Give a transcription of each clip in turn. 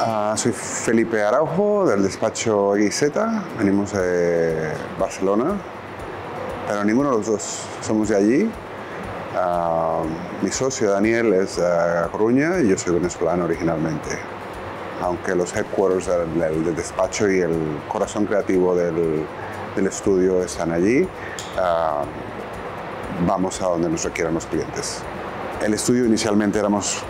Ah, soy Felipe Araujo del despacho XZ, venimos de Barcelona, pero ninguno de los dos somos de allí. Ah, mi socio Daniel es de Coruña y yo soy venezolano originalmente. Aunque los headquarters del, despacho y el corazón creativo del, estudio están allí, ah, vamos a donde nos requieran los clientes. El estudio inicialmente éramos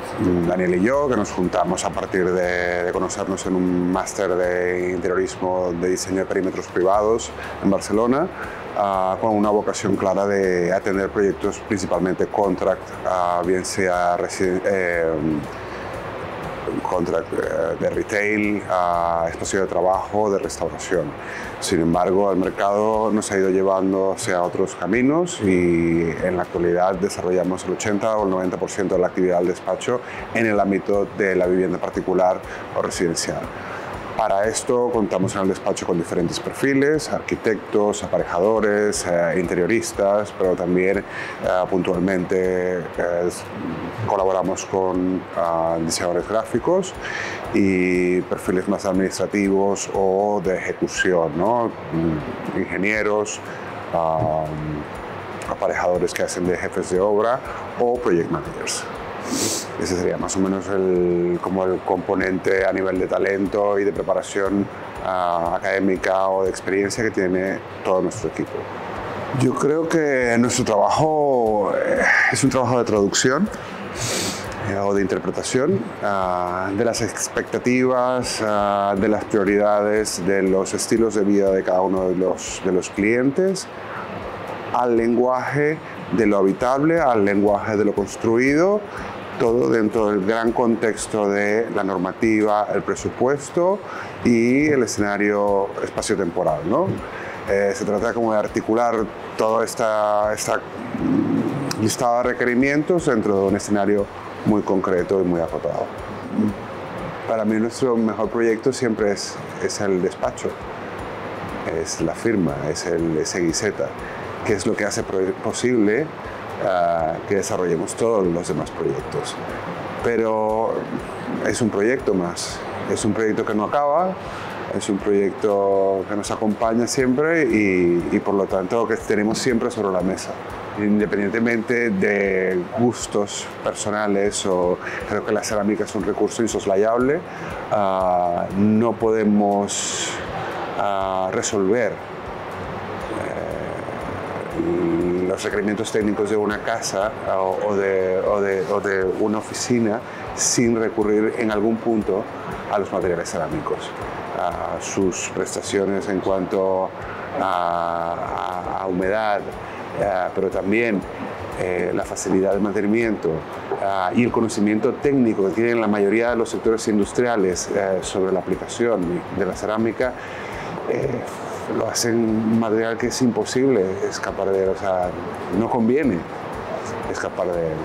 Daniel y yo, que nos juntamos a partir de, conocernos en un máster de interiorismo de diseño de perímetros privados en Barcelona, ah, con una vocación clara de atender proyectos principalmente contract, ah, bien sea eh, contract eh, de retail, a espacio de trabajo, de restauración. Sin embargo, el mercado nos ha ido llevando hacia otros caminos y en la actualidad desarrollamos el 80 o el 90% de la actividad del despacho en el ámbito de la vivienda particular o residencial. Para esto contamos en el despacho con diferentes perfiles, arquitectos, aparejadores, eh, interioristas, pero también eh, puntualmente eh, colaboramos con ah, diseñadores gráficos y perfiles más administrativos o de ejecución. Mm, ingenieros, ah, aparejadores que hacen de jefes de obra o project managers. Ese sería más o menos el, como el componente a nivel de talento y de preparación ah, académica o de experiencia que tiene todo nuestro equipo. Yo creo que nuestro trabajo eh, es un trabajo de traducción eh, o de interpretación ah, de las expectativas, ah, de las prioridades, de los estilos de vida de cada uno de los, de los clientes al lenguaje de lo habitable, al lenguaje de lo construido todo dentro del gran contexto de la normativa, el presupuesto y el escenario espaciotemporal. ¿no? Eh, se trata como de articular toda esta, esta lista de requerimientos dentro de un escenario muy concreto y muy acotado. Para mí nuestro mejor proyecto siempre es, es el despacho, es la firma, es el SXZ, que es lo que hace posible que desarrollemos todos los demás proyectos. Pero es un proyecto más, es un proyecto que no acaba, es un proyecto que nos acompaña siempre y, por lo tanto que tenemos siempre sobre la mesa. Independientemente de gustos personales o creo que la cerámica es un recurso insoslayable, ah, no podemos ah, resolver los requerimientos técnicos de una casa o, de, o, de, o, de, una oficina sin recurrir en algún punto a los materiales cerámicos. A sus prestaciones en cuanto a, humedad, pero también eh, la facilidad de mantenimiento y el conocimiento técnico que tienen la mayoría de los sectores industriales eh, sobre la aplicación de la cerámica eh, lo hacen material que es imposible escapar de él, o sea, no conviene escapar de él.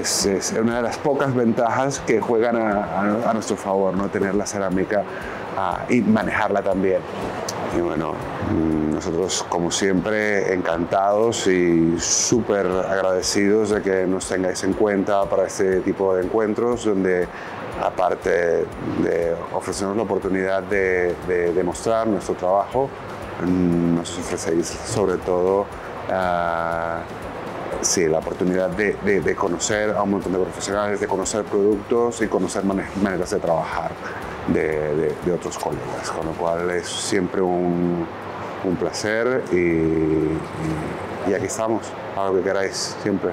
Es, una de las pocas ventajas que juegan a, nuestro favor, ¿no? tener la cerámica ah, y manejarla también. Y bueno, mm, nosotros como siempre encantados y súper agradecidos de que nos tengáis en cuenta para este tipo de encuentros donde aparte de ofrecernos la oportunidad de, de demostrar nuestro trabajo, nos ofrecéis sobre todo ah, la oportunidad de, conocer a un montón de profesionales, de conocer productos y conocer maneras de trabajar de, otros colegas, con lo cual es siempre un, placer y, y aquí estamos, a lo que queráis, siempre.